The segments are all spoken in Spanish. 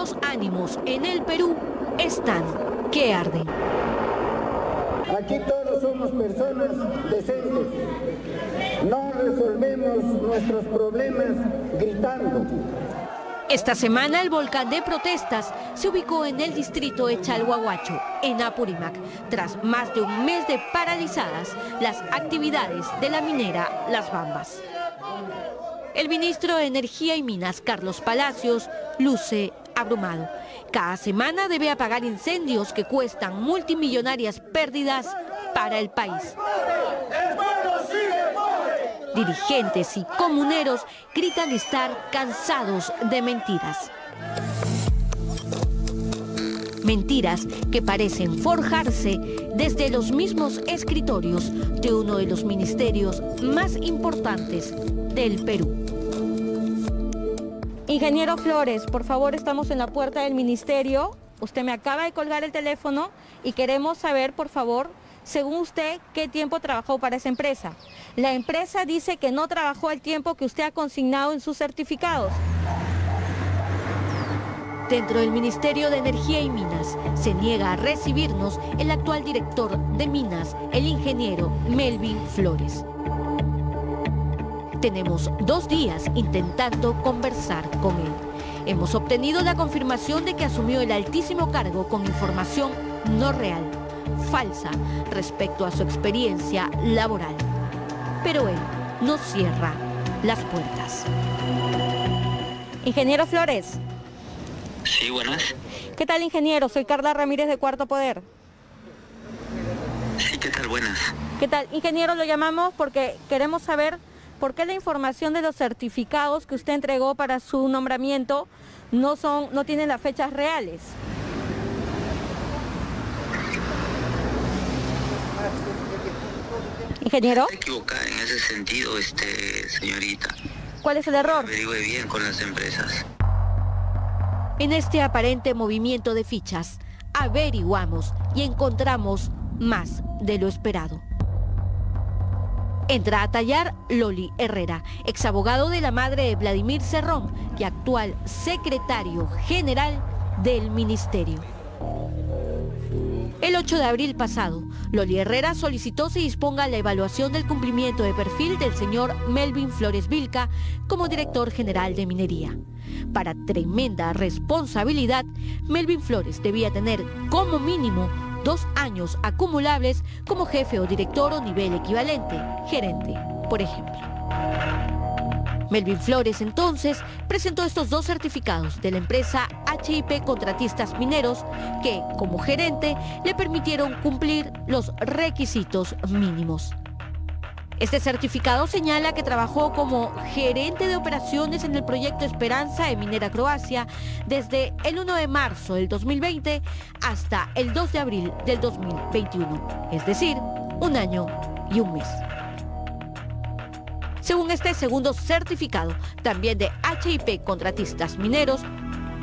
los ánimos en el Perú están que arden. Aquí todos somos personas decentes. No resolvemos nuestros problemas gritando. Esta semana el volcán de protestas se ubicó en el distrito de Chalhuahuacho, en Apurímac, tras más de un mes de paralizadas las actividades de la minera Las Bambas. El ministro de Energía y Minas, Carlos Palacios, luce abrumado. Cada semana debe apagar incendios que cuestan multimillonarias pérdidas para el país. Dirigentes y comuneros gritan estar cansados de mentiras. Mentiras que parecen forjarse desde los mismos escritorios de uno de los ministerios más importantes del Perú. Ingeniero Flores, por favor, estamos en la puerta del ministerio. Usted me acaba de colgar el teléfono y queremos saber, por favor, según usted, qué tiempo trabajó para esa empresa. La empresa dice que no trabajó el tiempo que usted ha consignado en sus certificados. Dentro del Ministerio de Energía y Minas se niega a recibirnos el actual director de Minas, el ingeniero Melvin Flores. Tenemos dos días intentando conversar con él. Hemos obtenido la confirmación de que asumió el altísimo cargo con información no real, falsa respecto a su experiencia laboral. Pero él no cierra las puertas. Ingeniero Flores. Sí, buenas. ¿Qué tal, ingeniero? Soy Carla Ramírez de Cuarto Poder. Sí, ¿qué tal? Buenas. ¿Qué tal? Ingeniero, lo llamamos porque queremos saber por qué la información de los certificados que usted entregó para su nombramiento no, son, no tienen las fechas reales. Ingeniero. Está equivocada en ese sentido, este, señorita. ¿Cuál es el error? Averigüe bien con las empresas. En este aparente movimiento de fichas, averiguamos y encontramos más de lo esperado. Entra a tallar Loli Herrera, exabogado de la madre de Vladimir Cerrón y actual secretario general del ministerio. El 8 de abril pasado, Loli Herrera solicitó se disponga la evaluación del cumplimiento de perfil del señor Melvin Flores Vilca como director general de minería. Para tremenda responsabilidad, Melvin Flores debía tener como mínimo dos años acumulables como jefe o director o nivel equivalente, gerente, por ejemplo. Melvin Flores entonces presentó estos dos certificados de la empresa HIP Contratistas Mineros que, como gerente, le permitieron cumplir los requisitos mínimos. Este certificado señala que trabajó como gerente de operaciones en el proyecto Esperanza de Minera Croacia desde el 1 de marzo del 2020 hasta el 2 de abril del 2021, es decir, un año y un mes. Según este segundo certificado, también de HIP Contratistas Mineros,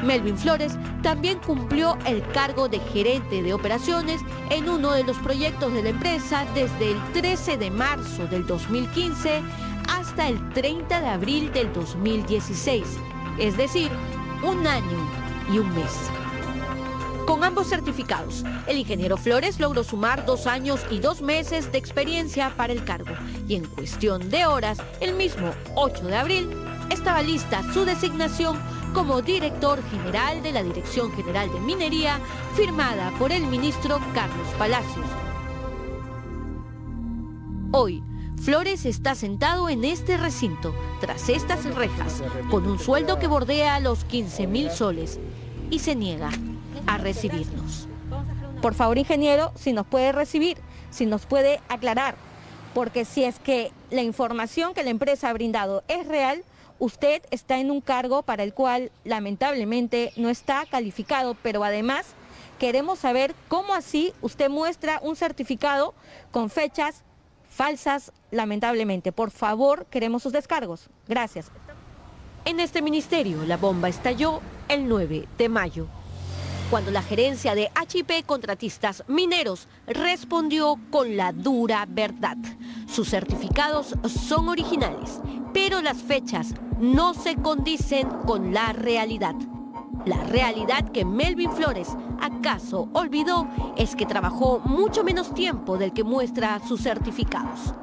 Melvin Flores también cumplió el cargo de gerente de operaciones en uno de los proyectos de la empresa desde el 13 de marzo del 2015 hasta el 30 de abril del 2016, es decir, un año y un mes. Con ambos certificados, el ingeniero Flores logró sumar dos años y dos meses de experiencia para el cargo y en cuestión de horas, el mismo 8 de abril, estaba lista su designación como director general de la Dirección General de Minería, firmada por el ministro Carlos Palacios. Hoy, Flores está sentado en este recinto, tras estas rejas, con un sueldo que bordea los 15 mil soles y se niega a recibirnos. Por favor, ingeniero, si nos puede recibir, si nos puede aclarar, porque si es que la información que la empresa ha brindado es real, usted está en un cargo para el cual lamentablemente no está calificado, pero además queremos saber cómo así usted muestra un certificado con fechas falsas, lamentablemente. Por favor, queremos sus descargos. Gracias. En este ministerio, la bomba estalló el 9 de mayo cuando la gerencia de HIP Contratistas Mineros respondió con la dura verdad. Sus certificados son originales, pero las fechas no se condicen con la realidad. La realidad que Melvin Flores acaso olvidó es que trabajó mucho menos tiempo del que muestra sus certificados.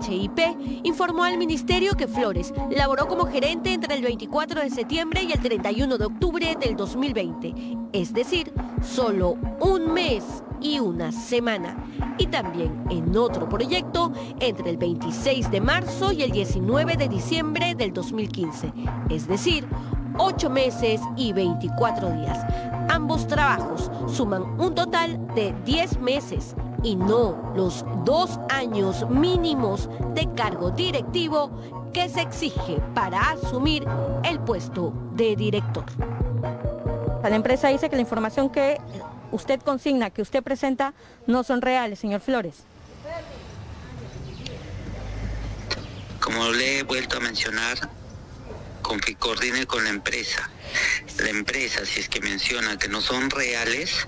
HIP informó al ministerio que Flores laboró como gerente entre el 24 de septiembre y el 31 de octubre del 2020, es decir, solo un mes y una semana. Y también en otro proyecto entre el 26 de marzo y el 19 de diciembre del 2015, es decir, 8 meses y 24 días. Ambos trabajos suman un total de 10 meses y no los dos años mínimos de cargo directivo que se exige para asumir el puesto de director. La empresa dice que la información que usted consigna, que usted presenta, no son reales, señor Flores. Como le he vuelto a mencionar, con que coordine con la empresa. La empresa, si es que menciona que no son reales.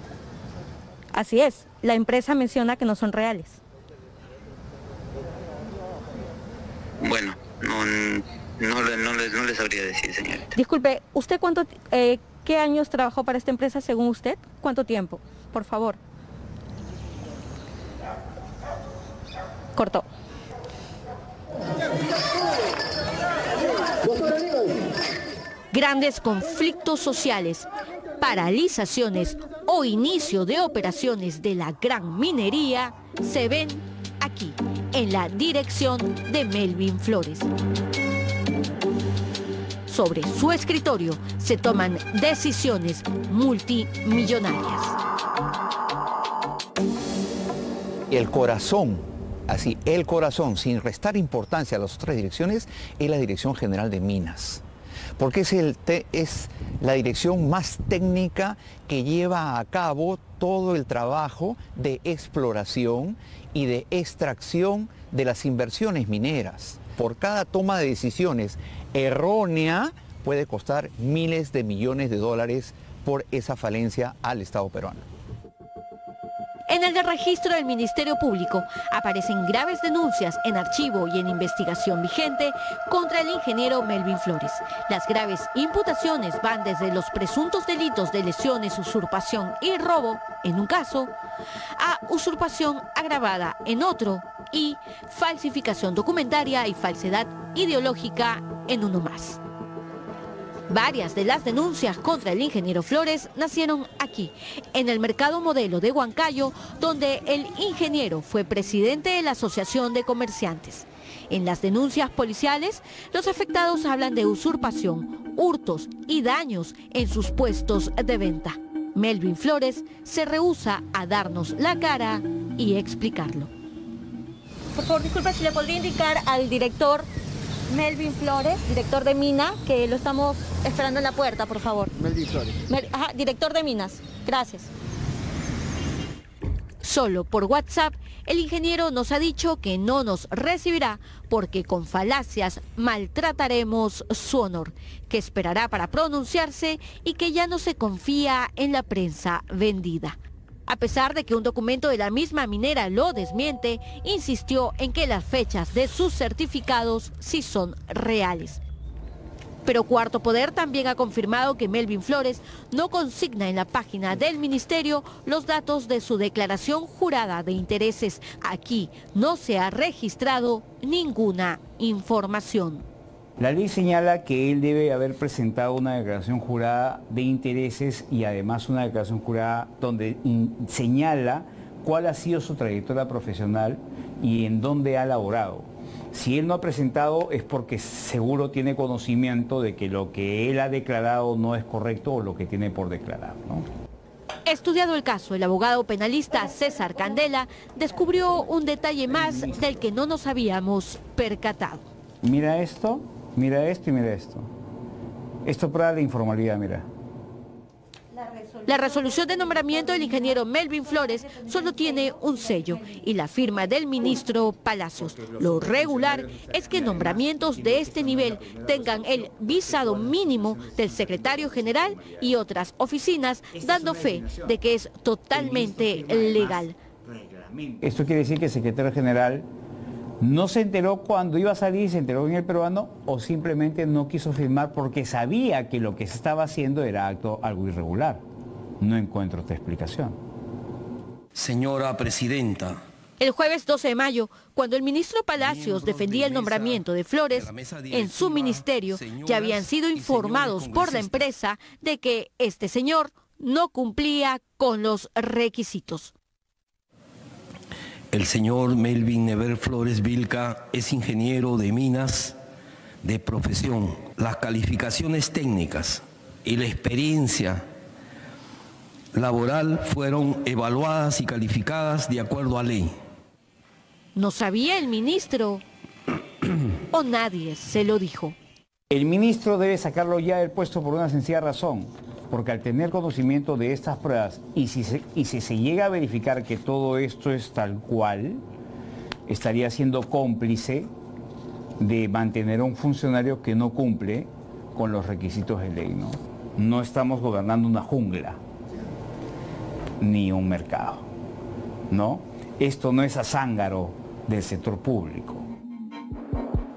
Así es, la empresa menciona que no son reales. Bueno, no, no, no, les, no les sabría decir, señorita. Disculpe, ¿usted cuánto, eh, qué años trabajó para esta empresa según usted? ¿Cuánto tiempo? Por favor. Cortó. Grandes conflictos sociales, paralizaciones o inicio de operaciones de la gran minería se ven aquí, en la dirección de Melvin Flores. Sobre su escritorio se toman decisiones multimillonarias. El corazón, así, el corazón, sin restar importancia a las otras direcciones, es la Dirección General de Minas porque es, el es la dirección más técnica que lleva a cabo todo el trabajo de exploración y de extracción de las inversiones mineras. Por cada toma de decisiones errónea puede costar miles de millones de dólares por esa falencia al Estado peruano. En el de registro del Ministerio Público aparecen graves denuncias en archivo y en investigación vigente contra el ingeniero Melvin Flores. Las graves imputaciones van desde los presuntos delitos de lesiones, usurpación y robo, en un caso, a usurpación agravada en otro y falsificación documentaria y falsedad ideológica en uno más. Varias de las denuncias contra el ingeniero Flores nacieron aquí, en el mercado modelo de Huancayo, donde el ingeniero fue presidente de la Asociación de Comerciantes. En las denuncias policiales, los afectados hablan de usurpación, hurtos y daños en sus puestos de venta. Melvin Flores se rehúsa a darnos la cara y explicarlo. Por favor, disculpe si le podría indicar al director Melvin Flores, director de Mina, que lo estamos esperando en la puerta, por favor. Melvin Flores. Ajá, director de Minas. Gracias. Solo por WhatsApp, el ingeniero nos ha dicho que no nos recibirá porque con falacias maltrataremos su honor, que esperará para pronunciarse y que ya no se confía en la prensa vendida. A pesar de que un documento de la misma minera lo desmiente, insistió en que las fechas de sus certificados sí son reales. Pero Cuarto Poder también ha confirmado que Melvin Flores no consigna en la página del ministerio los datos de su declaración jurada de intereses. Aquí no se ha registrado ninguna información. La ley señala que él debe haber presentado una declaración jurada de intereses y además una declaración jurada donde señala cuál ha sido su trayectoria profesional y en dónde ha laborado. Si él no ha presentado es porque seguro tiene conocimiento de que lo que él ha declarado no es correcto o lo que tiene por declarar. Estudiado el caso, el abogado penalista César Candela descubrió un detalle más del que no nos habíamos percatado. Mira esto, Mira esto y mira esto. Esto prueba la informalidad, mira. La resolución de nombramiento del ingeniero Melvin Flores solo tiene un sello y la firma del ministro Palacios. Lo regular es que nombramientos de este nivel tengan el visado mínimo del secretario general y otras oficinas, dando fe de que es totalmente legal. Esto quiere decir que el secretario general no se enteró cuando iba a salir, se enteró en el peruano o simplemente no quiso firmar porque sabía que lo que se estaba haciendo era acto, algo irregular. No encuentro otra explicación. Señora Presidenta. El jueves 12 de mayo, cuando el ministro Palacios defendía el nombramiento de Flores, en su ministerio ya habían sido informados por la empresa de que este señor no cumplía con los requisitos. El señor Melvin Never Flores Vilca es ingeniero de minas de profesión. Las calificaciones técnicas y la experiencia laboral fueron evaluadas y calificadas de acuerdo a ley. ¿No sabía el ministro o nadie se lo dijo? El ministro debe sacarlo ya del puesto por una sencilla razón porque al tener conocimiento de estas pruebas y si, se, y si se llega a verificar que todo esto es tal cual, estaría siendo cómplice de mantener a un funcionario que no cumple con los requisitos de ley. No, no estamos gobernando una jungla ni un mercado. ¿no? Esto no es a zángaro del sector público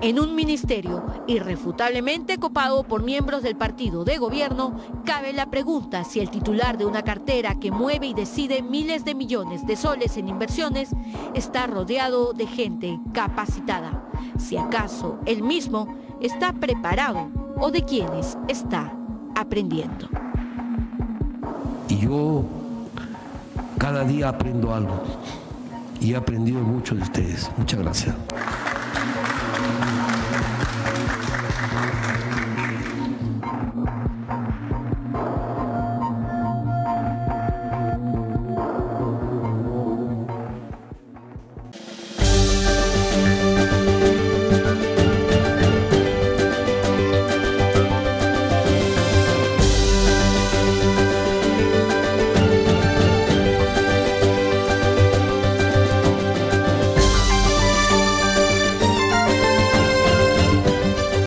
en un ministerio irrefutablemente copado por miembros del partido de gobierno, cabe la pregunta si el titular de una cartera que mueve y decide miles de millones de soles en inversiones está rodeado de gente capacitada. Si acaso él mismo está preparado o de quienes está aprendiendo. Y yo cada día aprendo algo y he aprendido mucho de ustedes. Muchas gracias.